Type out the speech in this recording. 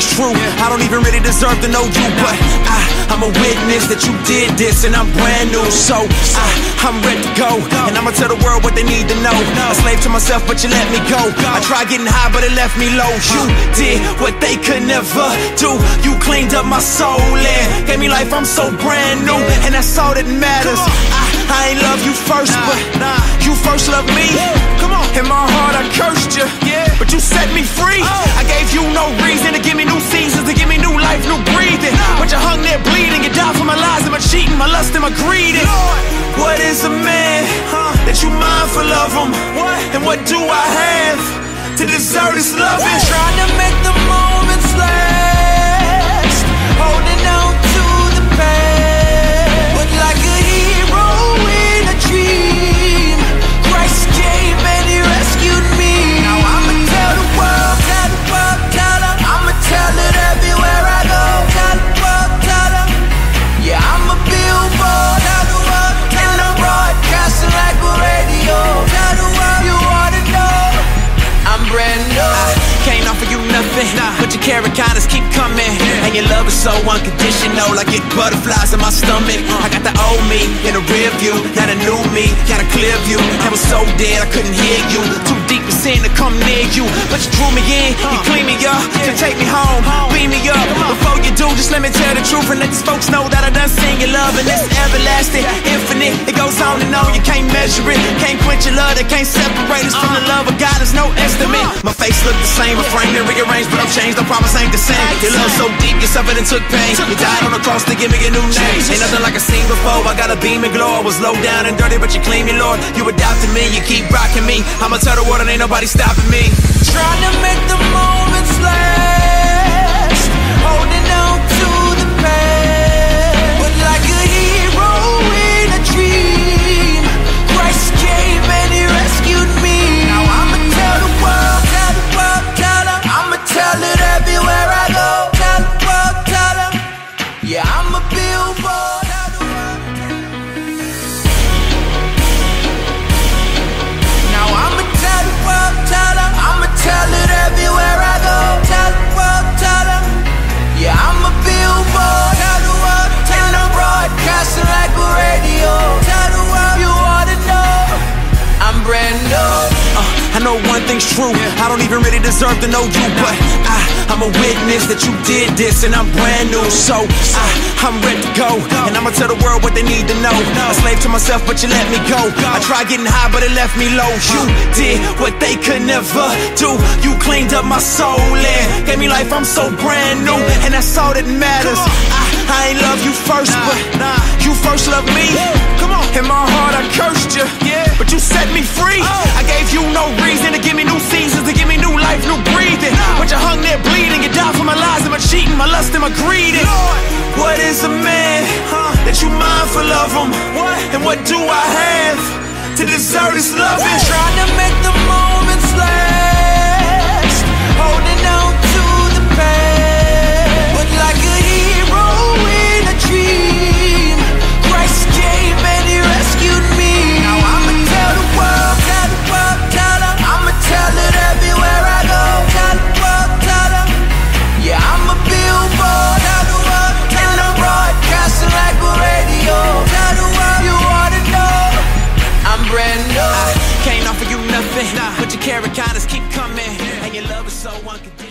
true. I don't even really deserve to know you, but I, I'm a witness that you did this, and I'm brand new. So I, I'm ready to go, and I'ma tell the world what they need to know. A slave to myself, but you let me go. I tried getting high, but it left me low. You did what they could never do. You cleaned up my soul and gave me life. I'm so brand new, and that's all that matters. I, I ain't love you first, but you first loved me. Come on, in my heart I cursed you, my lust and my What is a man that you mindful of him? And what do I have to deserve this love? And your keep coming. And your love is so unconditional, I get butterflies in my stomach. I got the old me in the rear view, now the new me, got a clear view. I was so dead I couldn't hear you, too deep in sin to come near you. But you drew me in, you clean me up, to take me home, beam me up. Before you do, just let me tell the truth and let these folks know that I done seen your love and it's everlasting, infinite. It goes on and on, you can't measure it, can't quench your love, that can't separate us from the love of God. There's no estimate. My face look the same, my frame been rearranged, but I'm changed. The promise ain't the same. Your love so deep, you suffered and took pain. You died on the cross to give me a new name. Ain't nothing like I seen before. I got a beam and glow. I was low down and dirty, but you clean me, Lord. You adopted me, you keep rocking me. I'ma tell the world and ain't nobody stopping me. Know one thing's true. I don't even really deserve to know you, but I, I'm a witness that you did this, and I'm brand new. So I, I'm ready to go, and I'ma tell the world what they need to know. A slave to myself, but you let me go. I tried getting high, but it left me low. You did what they could never do. You cleaned up my soul and gave me life. I'm so brand new, and that's all that matters. I, I ain't love you first, but you first love me. My lust and my greed. And What is a man that you mindful of him? And what do I have to deserve this love? Trying to make the moments carrot keep coming, and your love is so unconditional.